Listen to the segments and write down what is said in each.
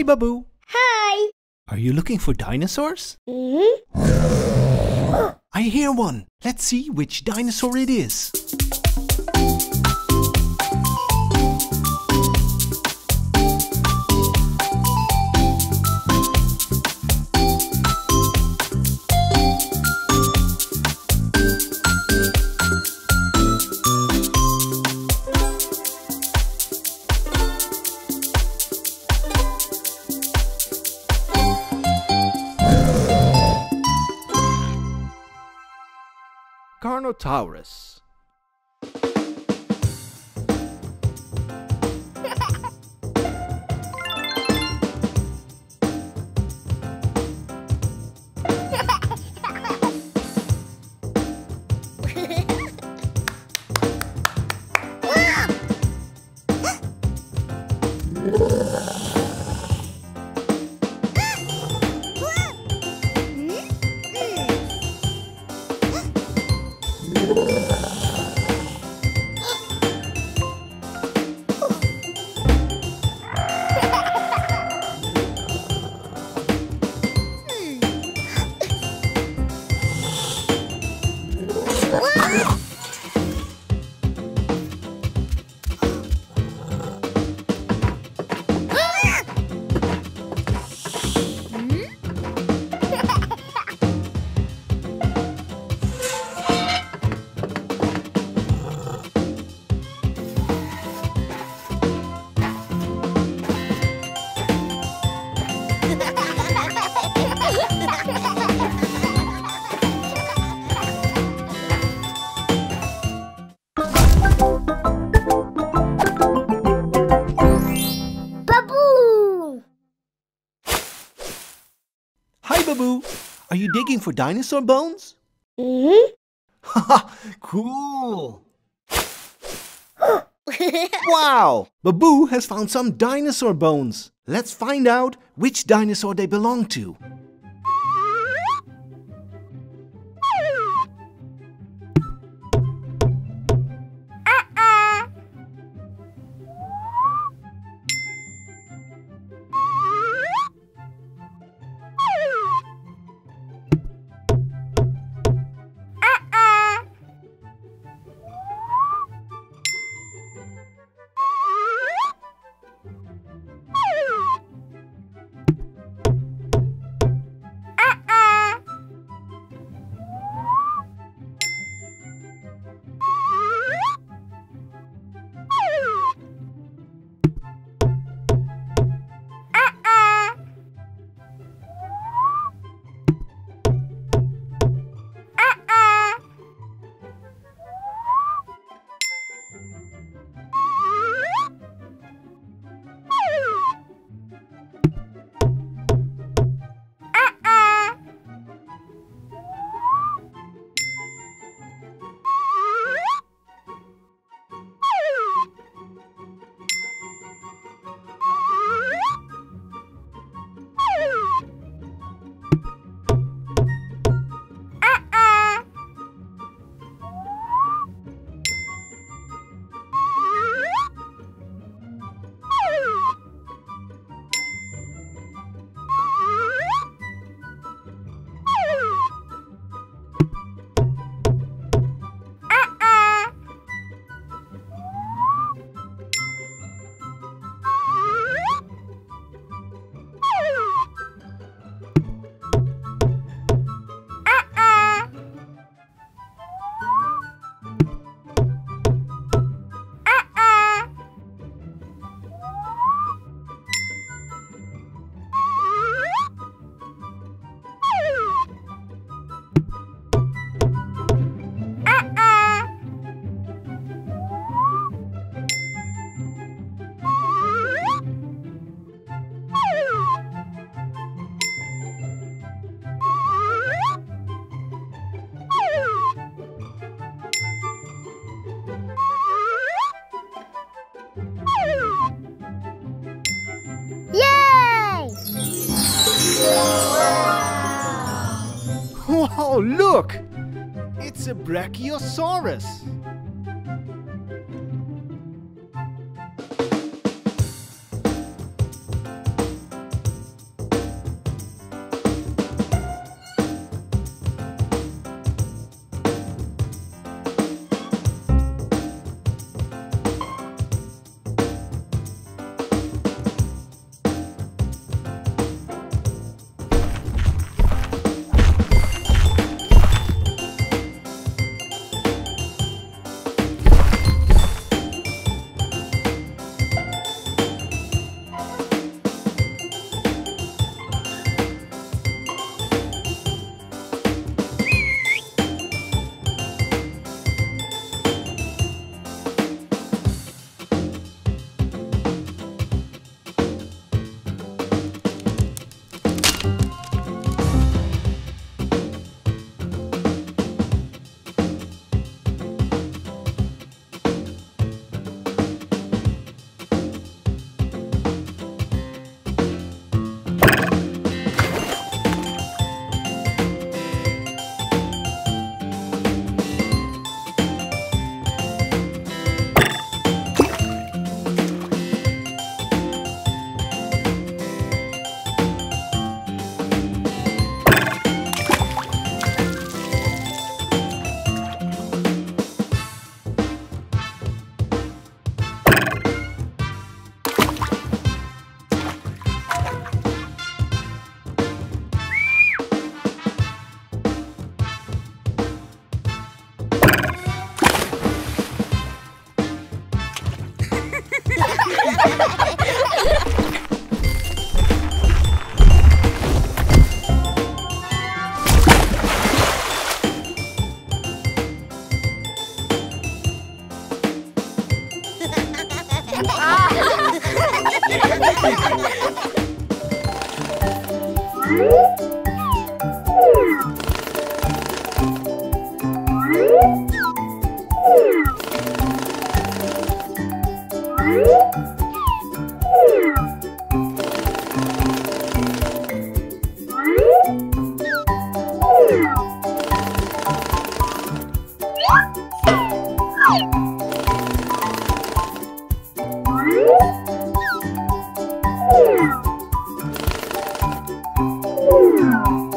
Hi, Baboo. Hi. Are you looking for dinosaurs? Mm-hmm. I hear one. Let's see which dinosaur it is. Taurus. Digging for dinosaur bones? Mm-hmm. Haha, cool. Wow! Baboo has found some dinosaur bones. Let's find out which dinosaur they belong to. Yay! Wow, look! It's a Brachiosaurus. Hi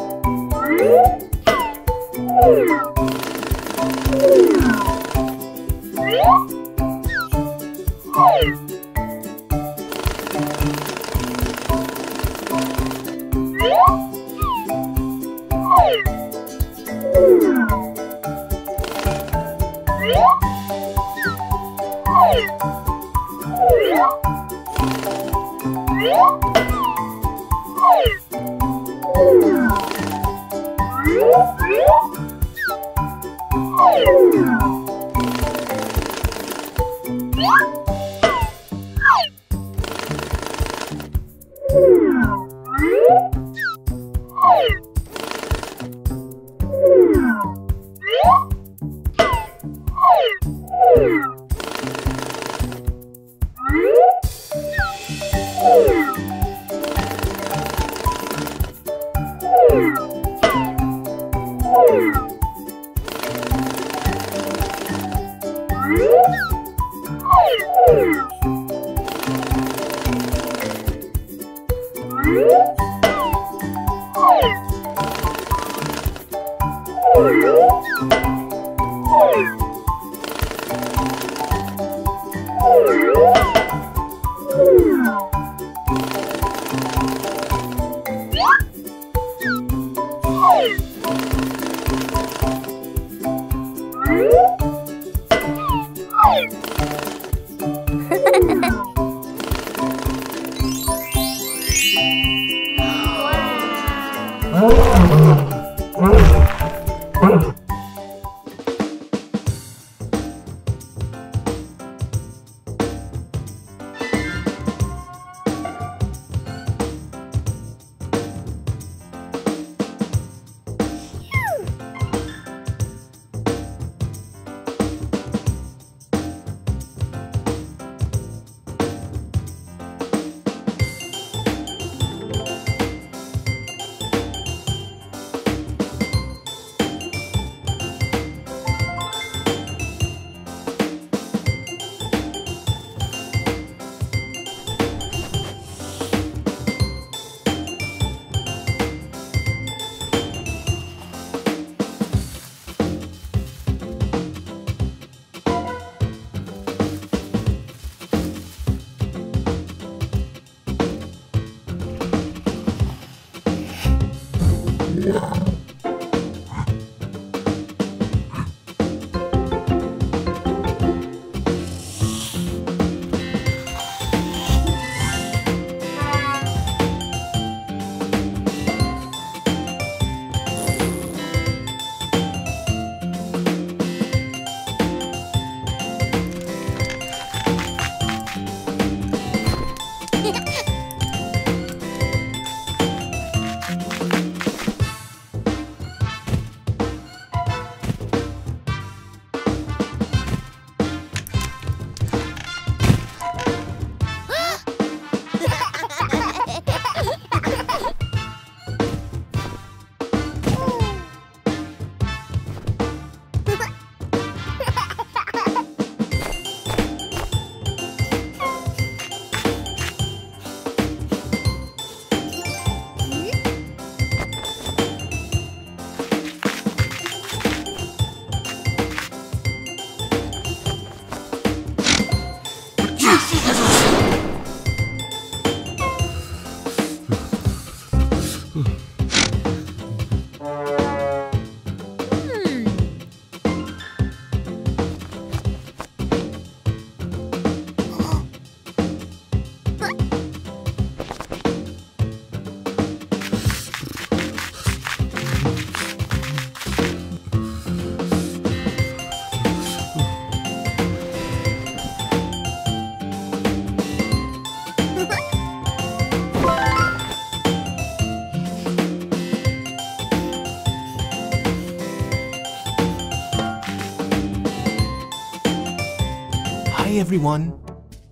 everyone.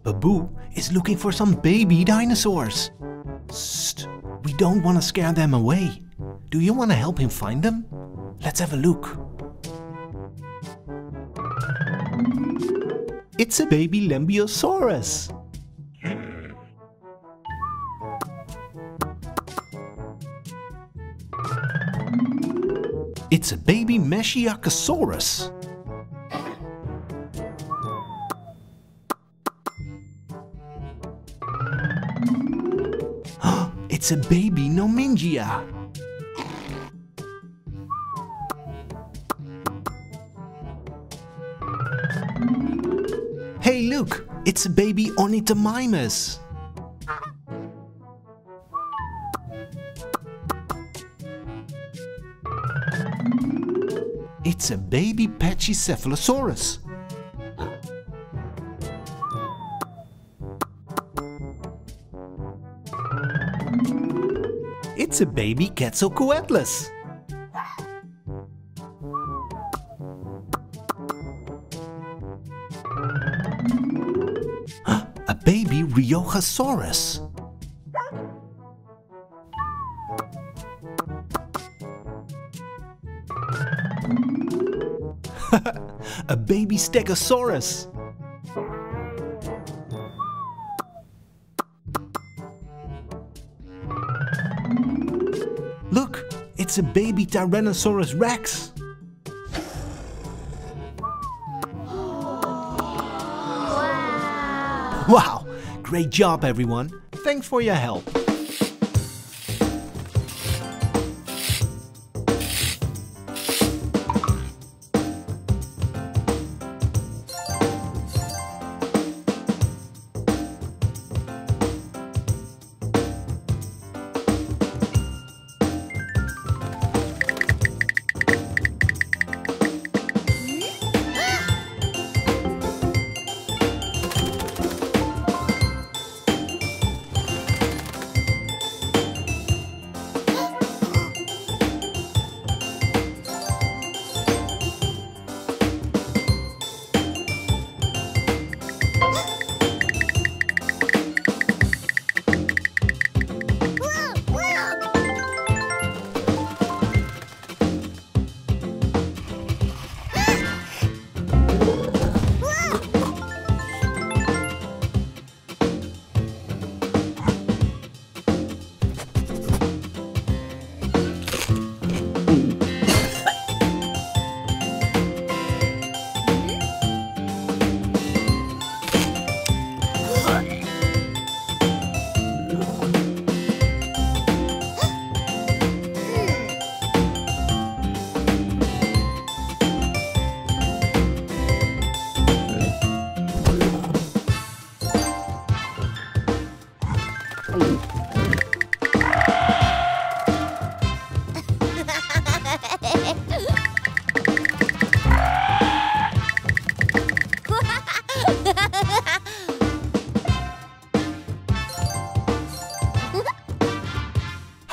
Baboo is looking for some baby dinosaurs. Sst, we don't want to scare them away. Do you want to help him find them? Let's have a look. It's a baby Lambeosaurus. It's a baby Masiakasaurus. A baby Nomingia. Hey, look! It's a baby Ornithomimus. It's a baby Pachycephalosaurus. It's a baby Quetzalcoatlus. a baby Riojasaurus. a baby Stegosaurus. It's a baby Tyrannosaurus Rex. Wow, great job everyone. Thanks for your help.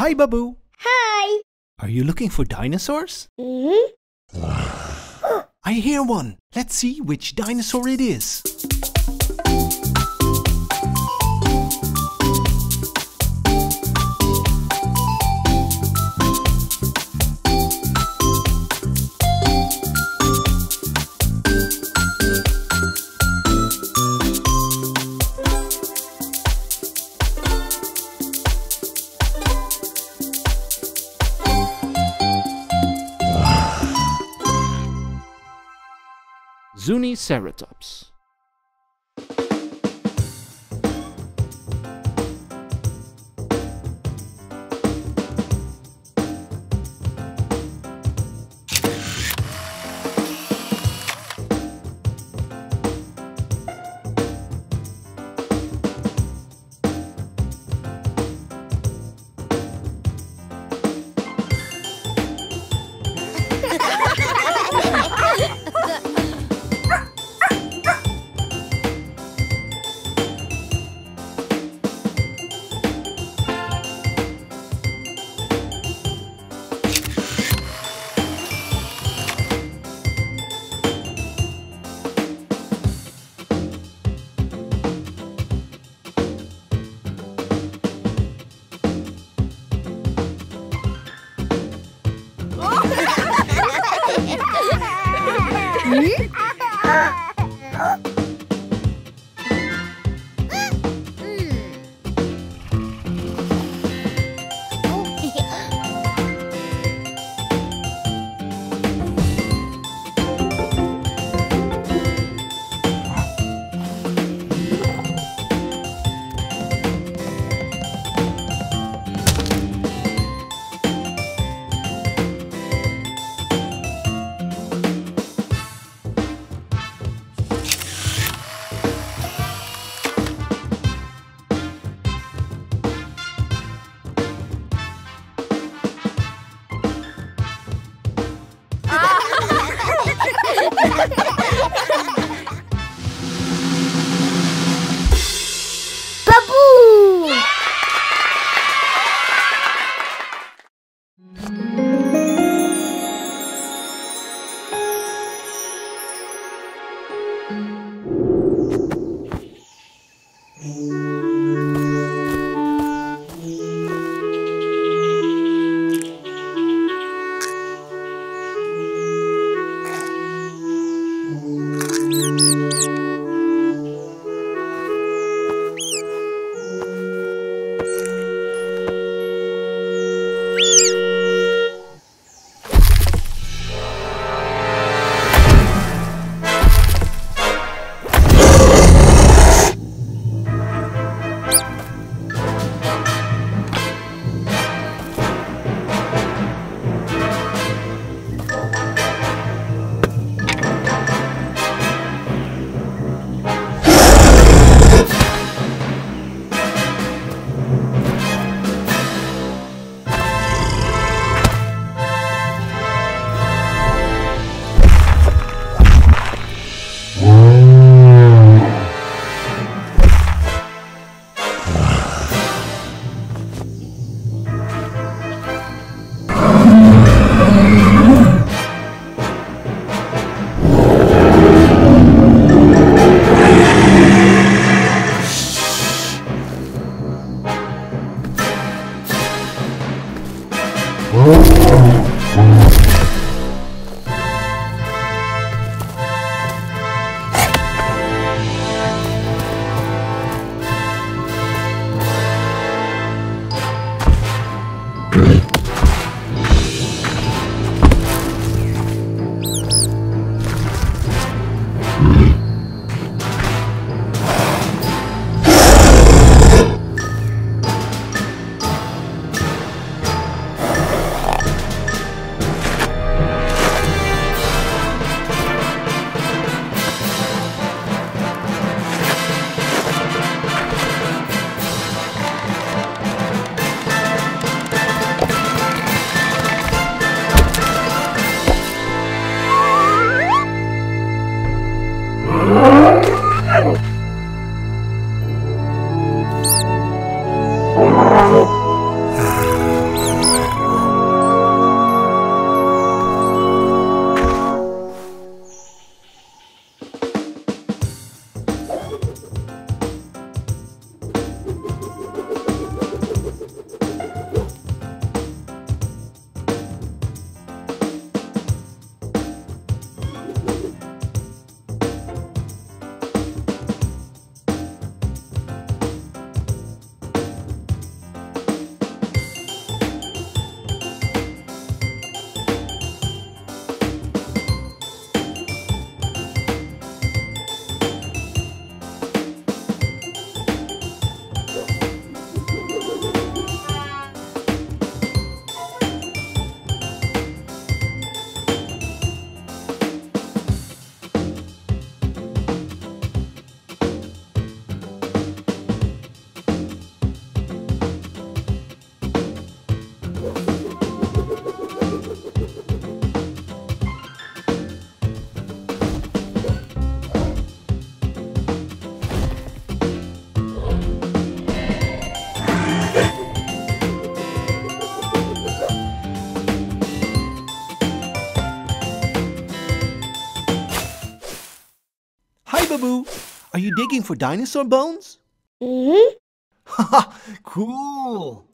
Hi, Baboo. Hi. Are you looking for dinosaurs? hmm I hear one. Let's see which dinosaur it is. Zuniceratops. Are you digging for dinosaur bones? Mm-hmm. Haha, cool.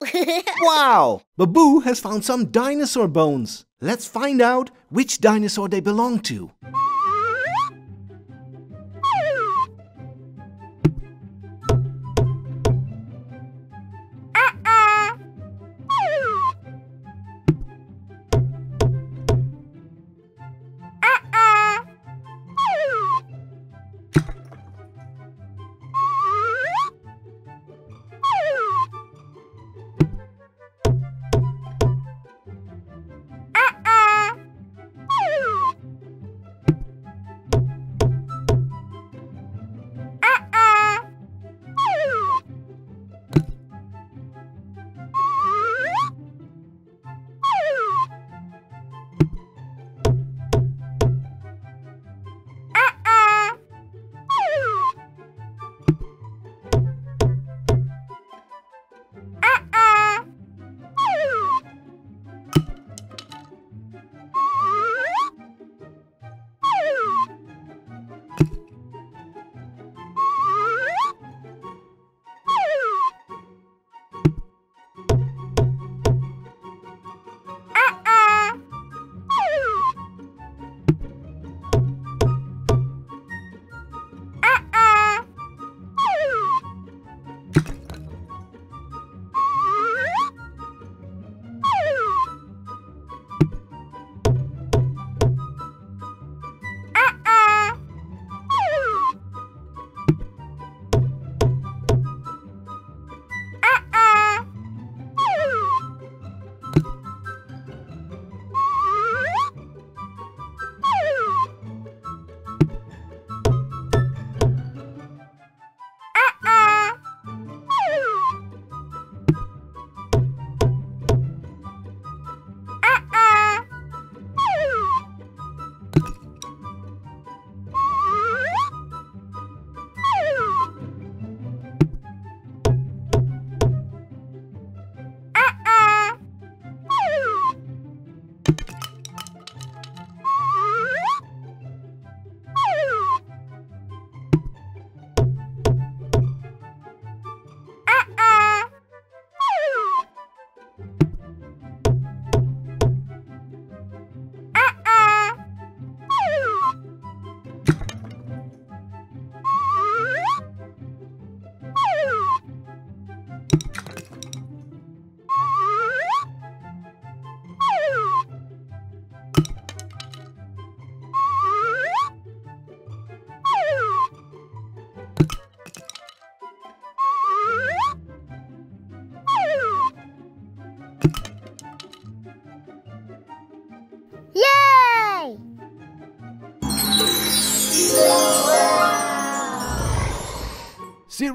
Wow! Baboo has found some dinosaur bones. Let's find out which dinosaur they belong to.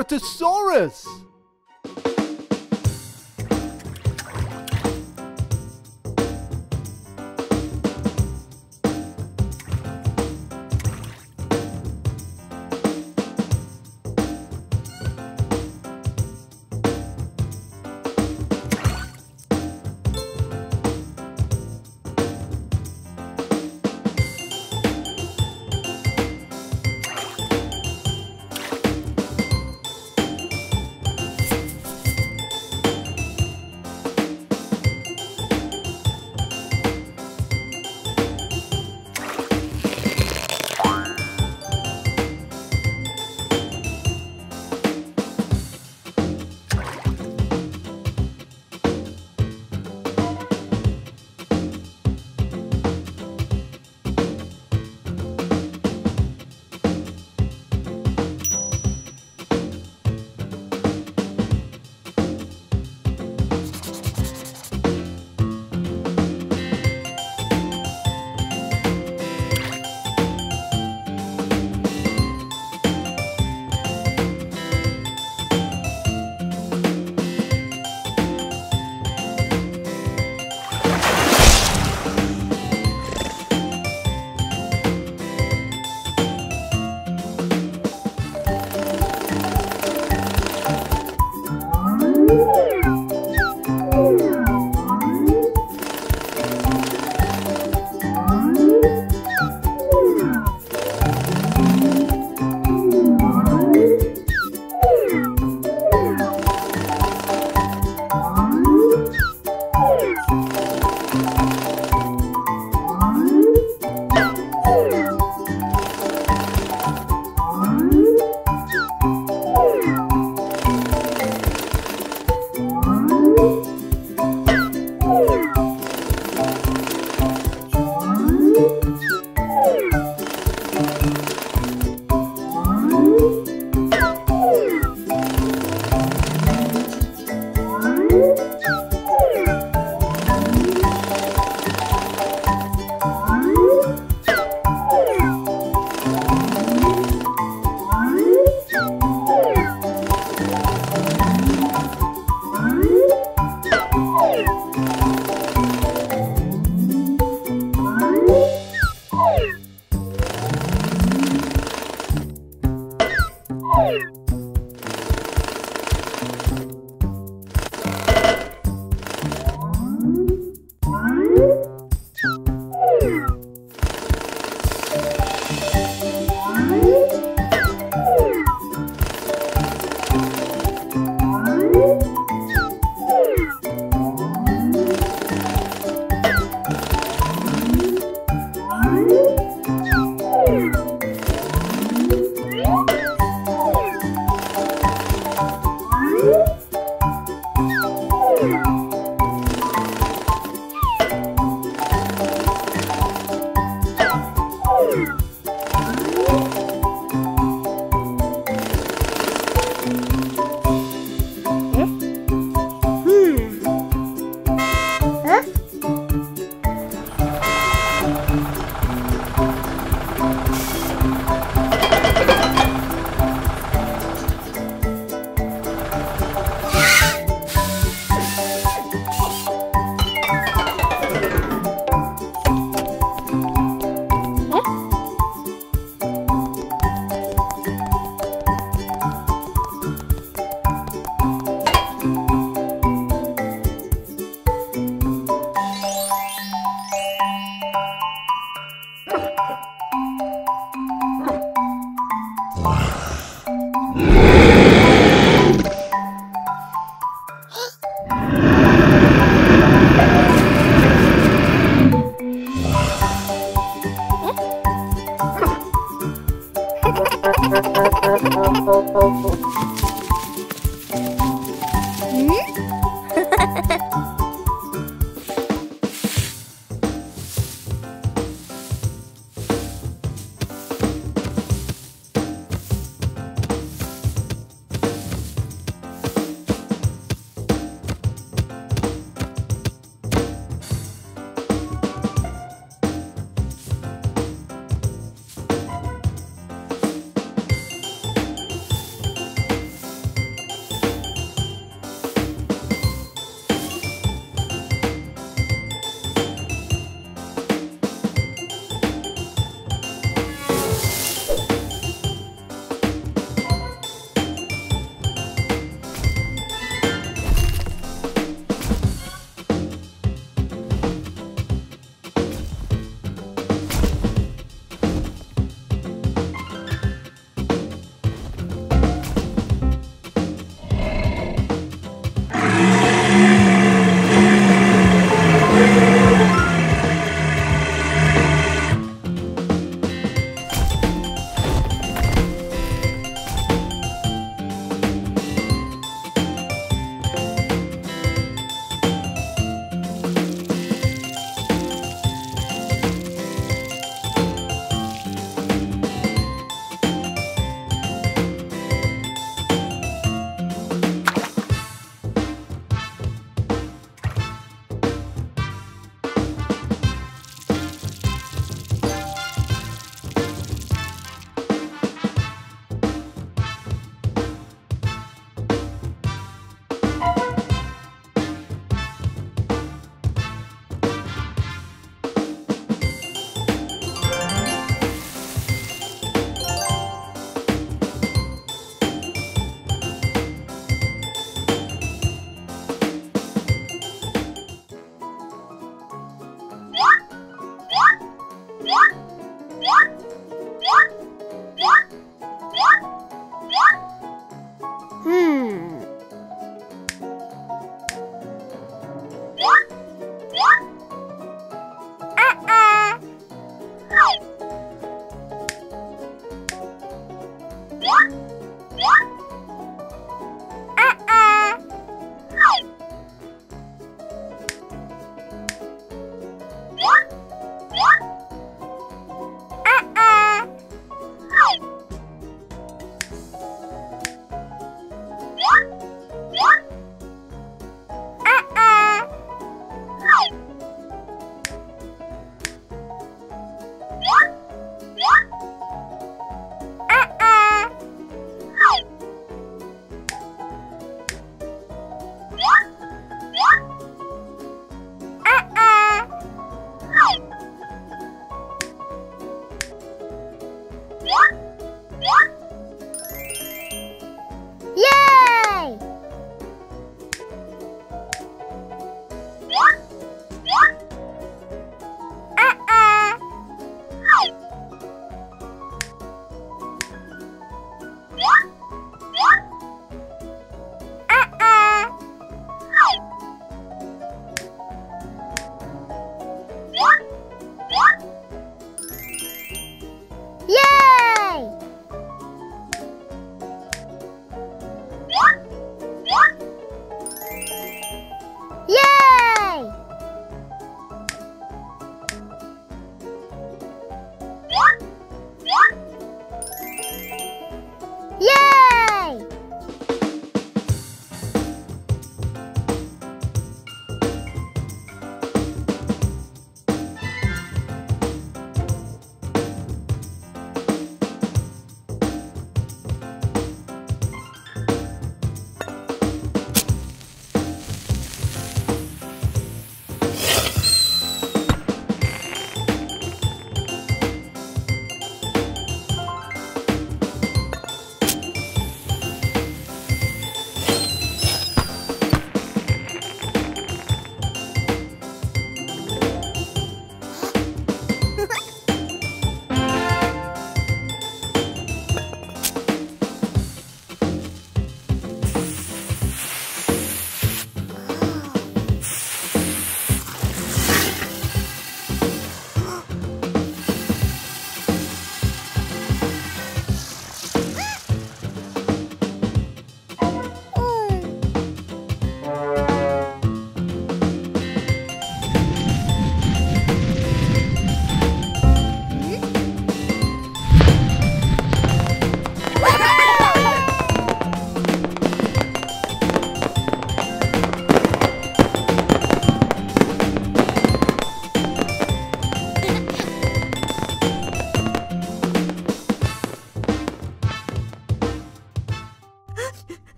Ceratosaurus!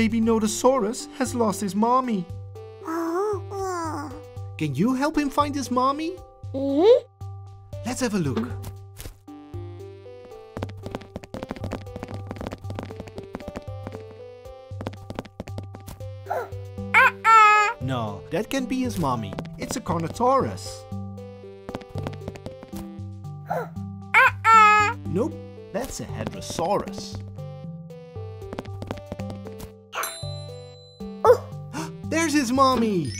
Baby Nodosaurus has lost his mommy. Can you help him find his mommy? Mm-hmm. Let's have a look. No, that can't be his mommy. It's a Carnotaurus. Nope, that's a Hadrosaurus. There's his mommy!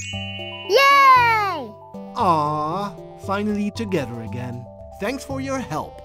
Yay! Ah, finally together again. Thanks for your help.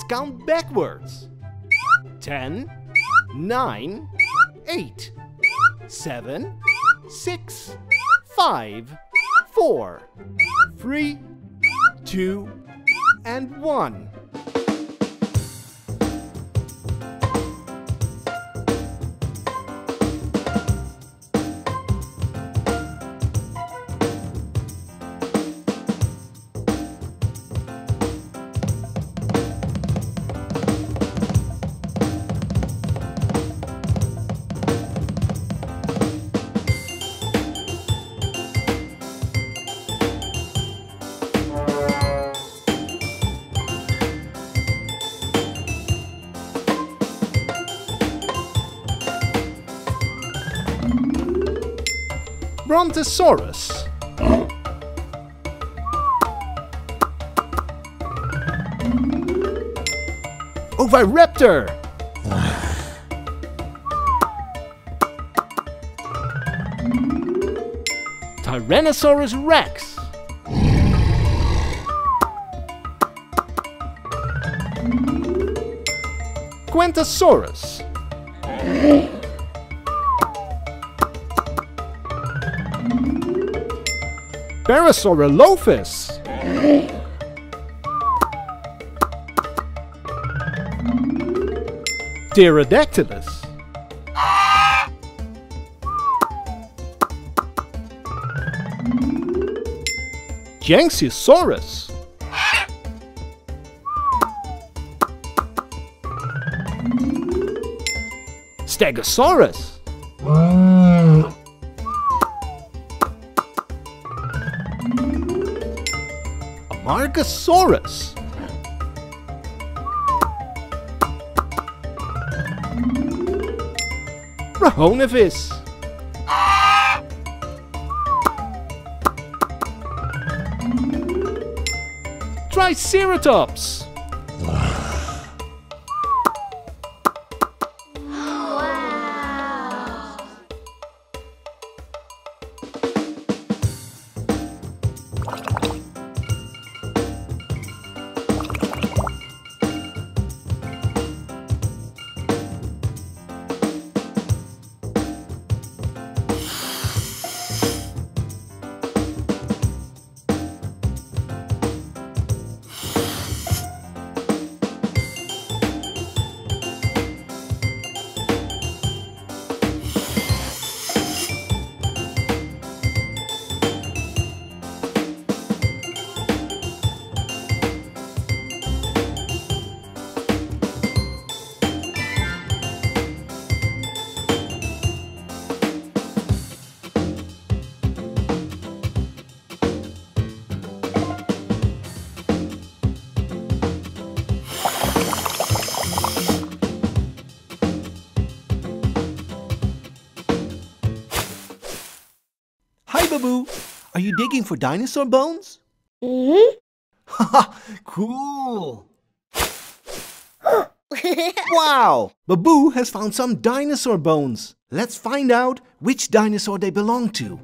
Let's count backwards. 10, 9, 8, 7, 6, 5, 4, 3, 2, and 1. Brontosaurus. Oviraptor! Tyrannosaurus Rex! Quintosaurus! Parasaurolophus! Pterodactylus! Jiangxisaurus! Stegosaurus! Mm. Amargasaurus! Rahonavis! Triceratops! Digging for dinosaur bones? Mm-hmm. Haha, cool! wow! Baboo has found some dinosaur bones. Let's find out which dinosaur they belong to.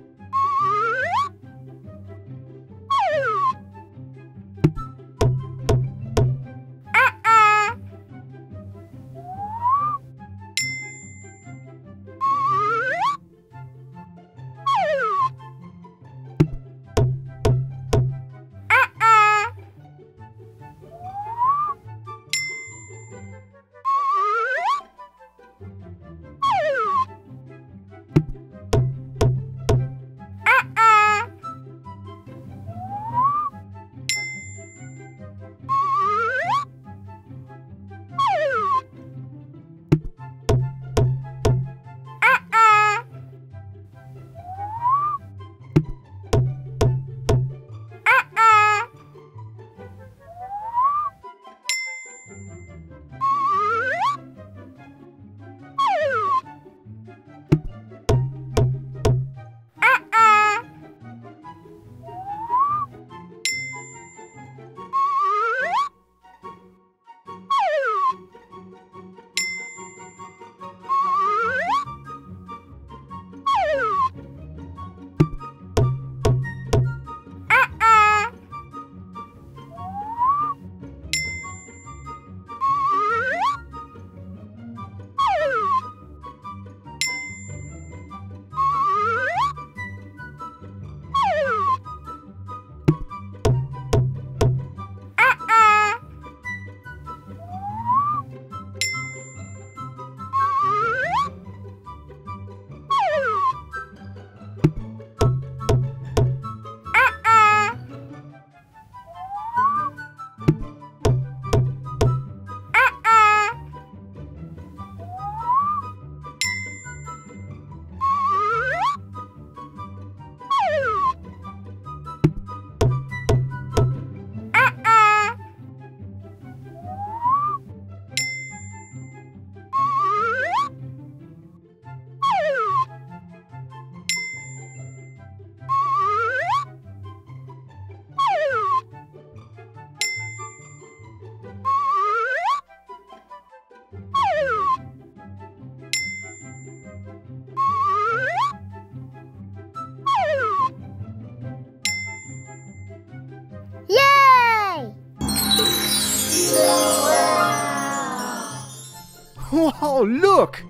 Look!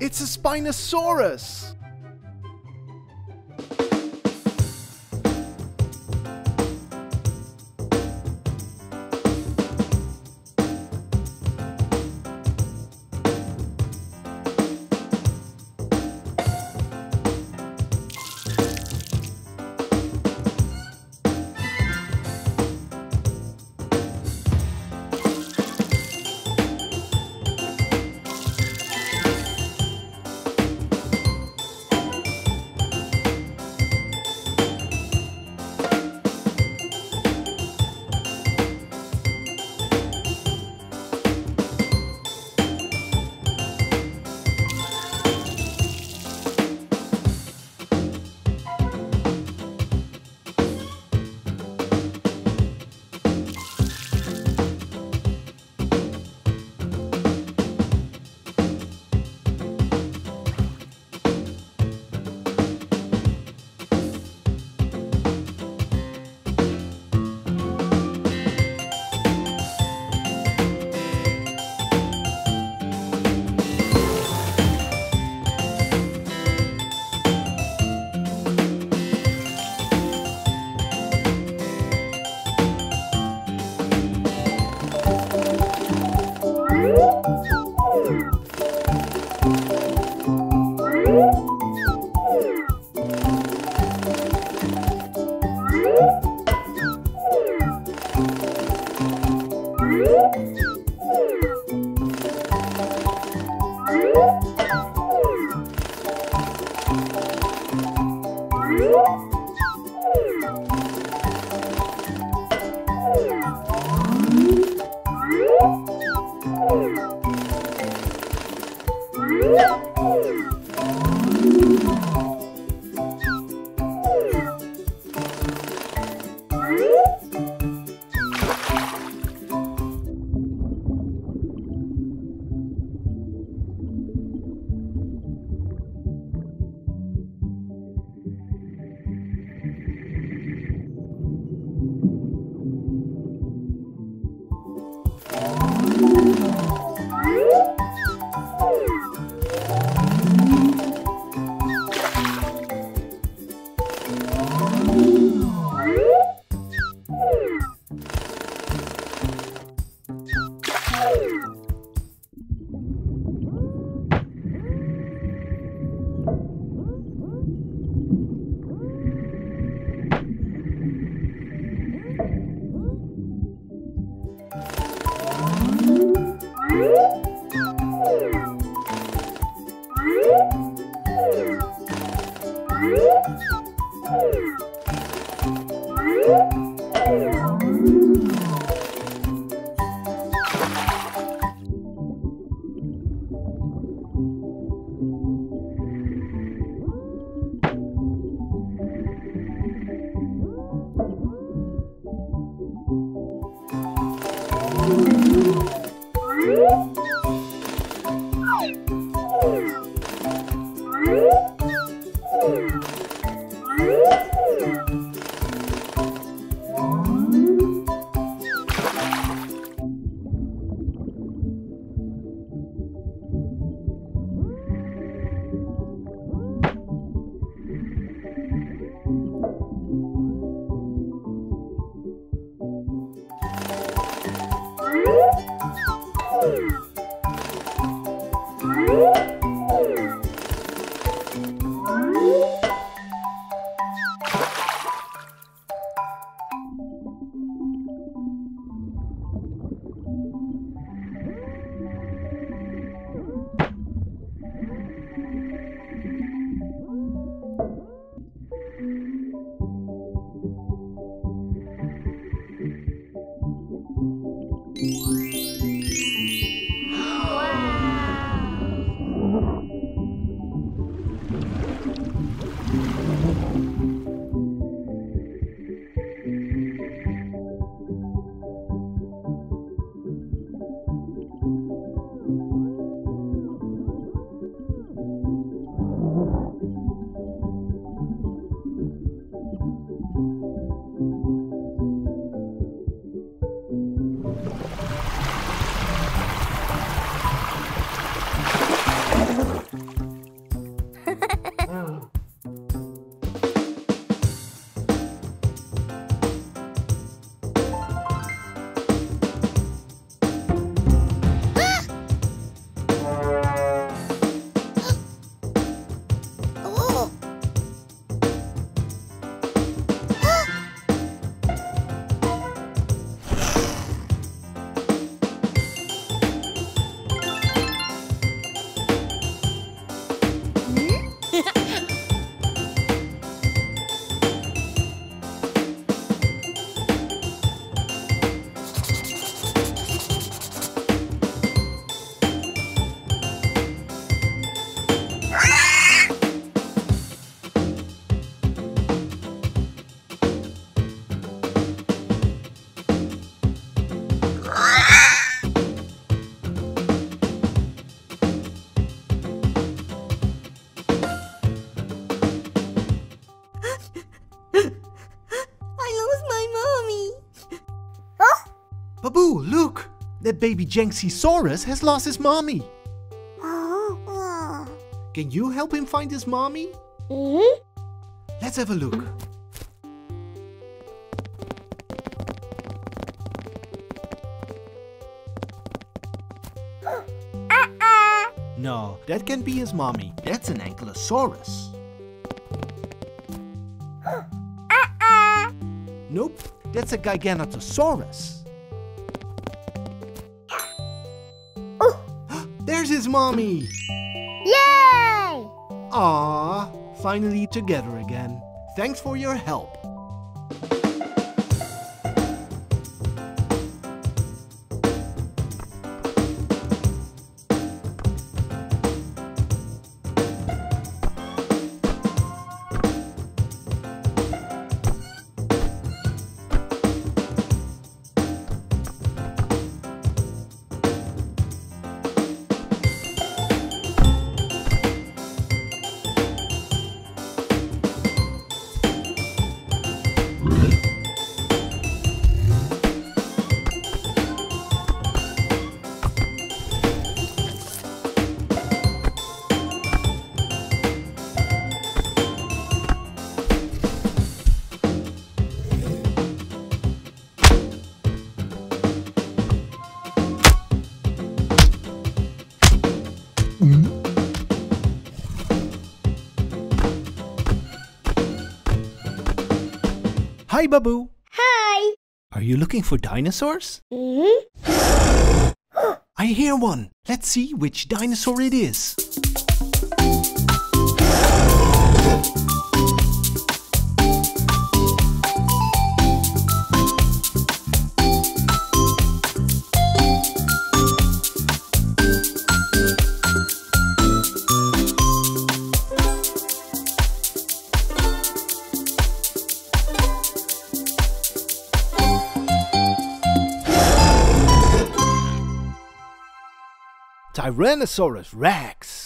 It's a Spinosaurus! That baby Jiangxisaurus has lost his mommy. Can you help him find his mommy? Mm-hmm. Let's have a look. Uh-uh. No, that can't be his mommy. That's an Ankylosaurus. Uh-uh. Nope, that's a Giganotosaurus. Mommy! Yay! Aww, finally together again. Thanks for your help. Hi, Baboo. Hi. Are you looking for dinosaurs? Mm-hmm. I hear one. Let's see which dinosaur it is. Tyrannosaurus Rex.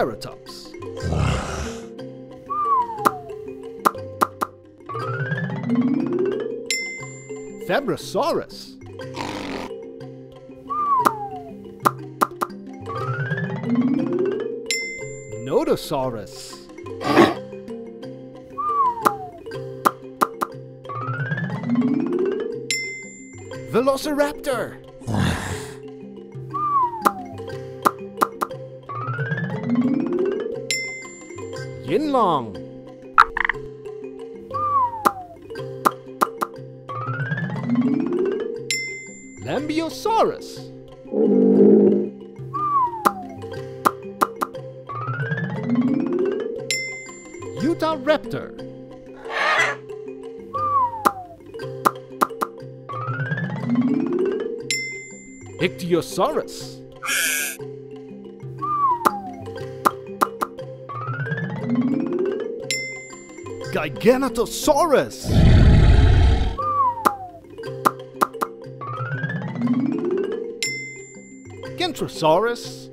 Zuniceratops. Fabrosaurus. Nodosaurus. Velociraptor. song. Lambeosaurus. Utah Raptor. Ichthyosaurus. Giganotosaurus. Gintrosaurus.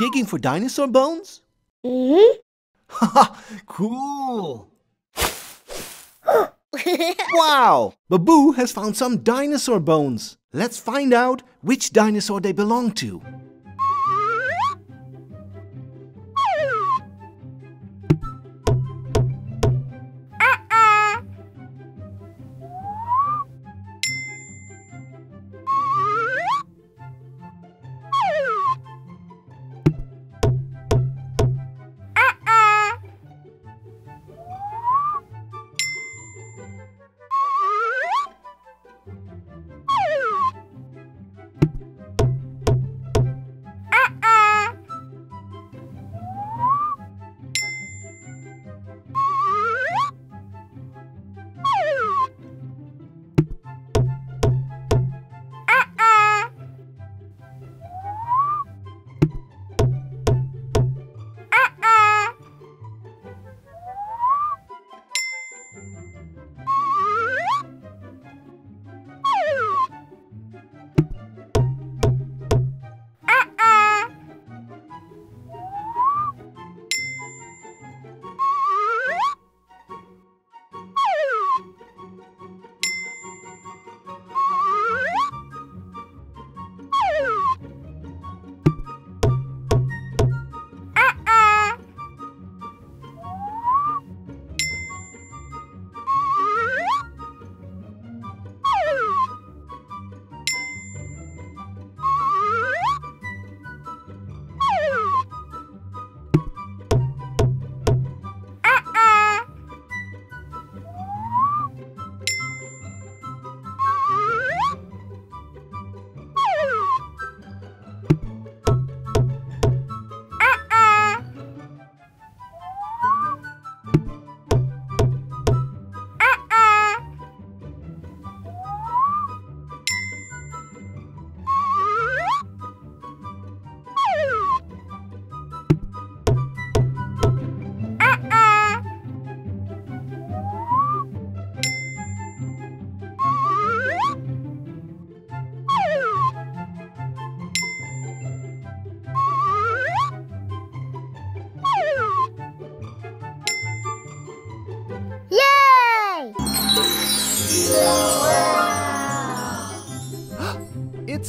Digging for dinosaur bones? Mm-hmm. Haha, cool. wow! Baboo has found some dinosaur bones. Let's find out which dinosaur they belong to.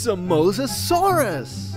A Mosasaurus!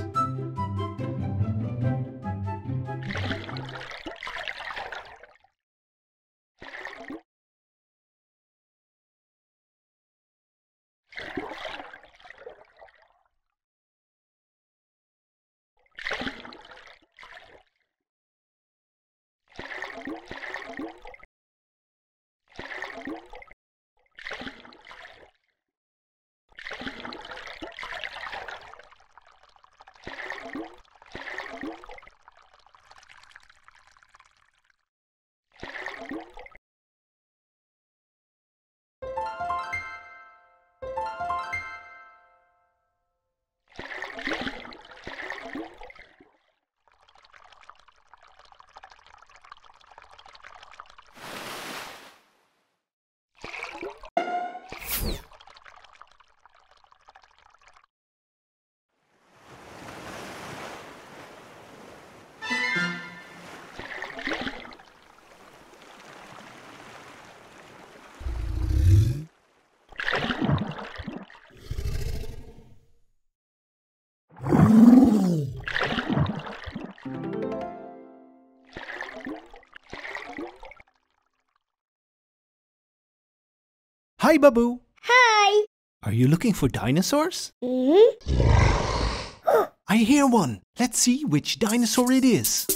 Hi, Baboo! Hi. Are you looking for dinosaurs? Mm-hmm. I hear one. Let's see which dinosaur it is.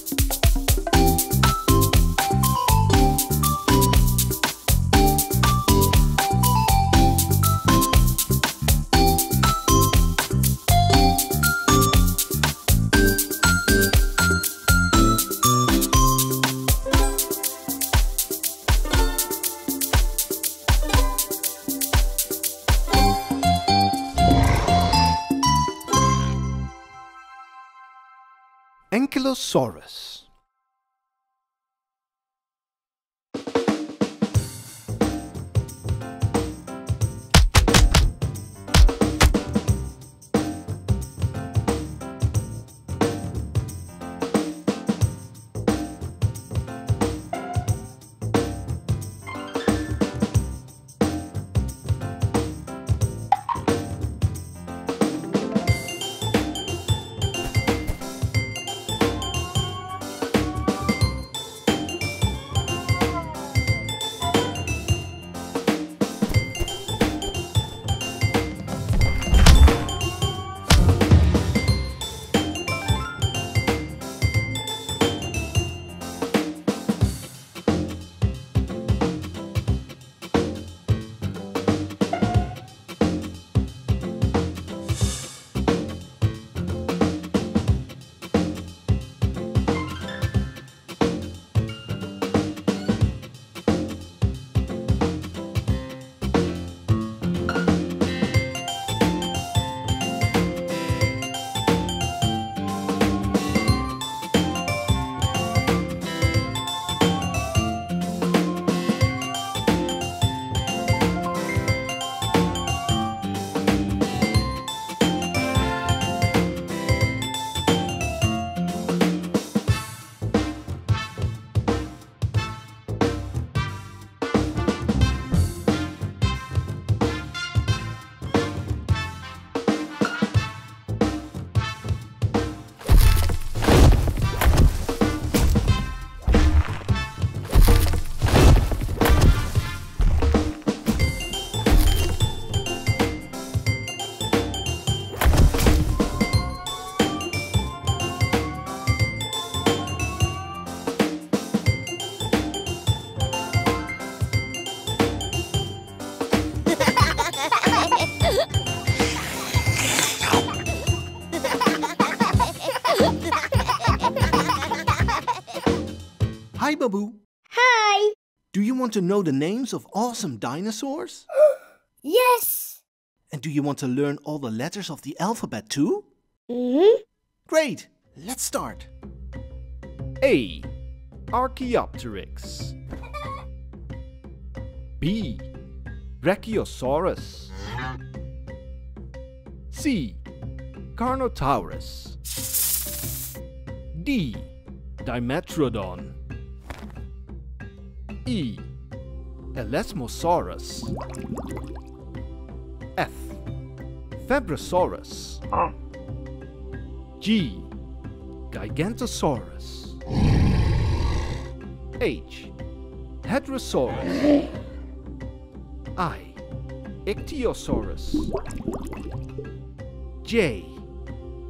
Ankylosaurus. Want to know the names of awesome dinosaurs? Yes. And do you want to learn all the letters of the alphabet too? Mm-hmm. Great! Let's start. A. Archaeopteryx. B. Brachiosaurus. C. Carnotaurus. D. Dimetrodon. E. Elasmosaurus. F. Fabrosaurus. G. Gigantosaurus. H. Hadrosaurus. I. Ichthyosaurus. J.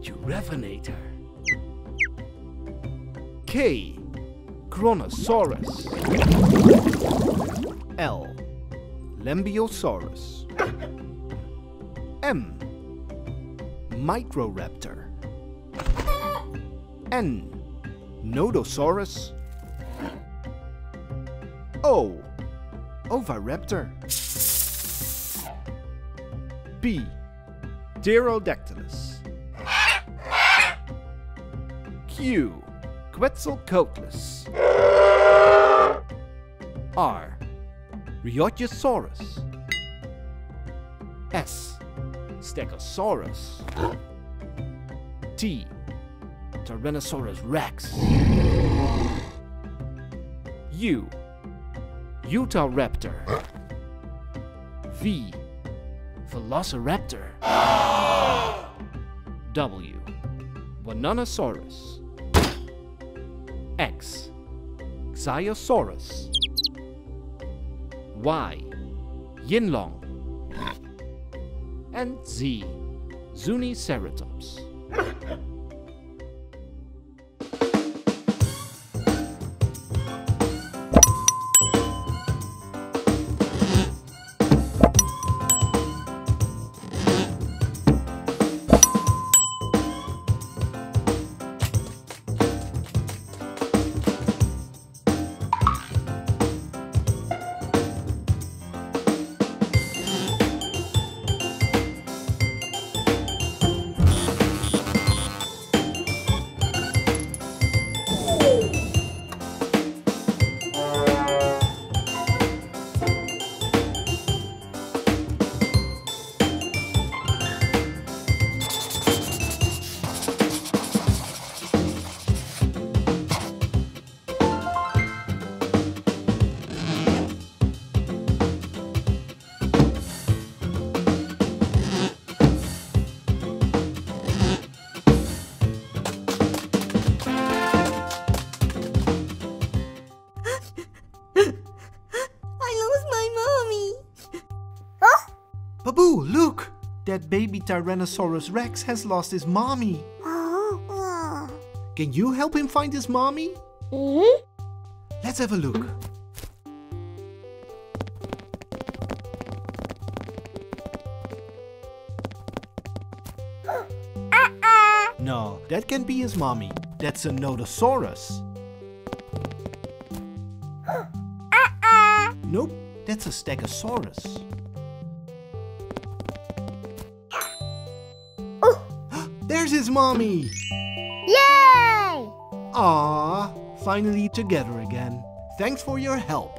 Juravenator. K. Kronosaurus. L. Lambeosaurus. M. Microraptor. N. Nodosaurus. O. Oviraptor. P. Pterodactylus. Q. Quetzalcoatlus. R. Rhoetosaurus. S. Stegosaurus. T. Tyrannosaurus rex. U. Utahraptor. V. Velociraptor. W. Bananasaurus. X. Xiaosaurus. Y. Yinlong. And Z. Zuniceratops. Baby Tyrannosaurus Rex has lost his mommy. Can you help him find his mommy? Mm-hmm. Let's have a look. Uh-uh. No, that can't be his mommy. That's a Nodosaurus. Uh-uh. Nope, that's a Stegosaurus. There's his mommy! Yay! Ah, finally together again. Thanks for your help.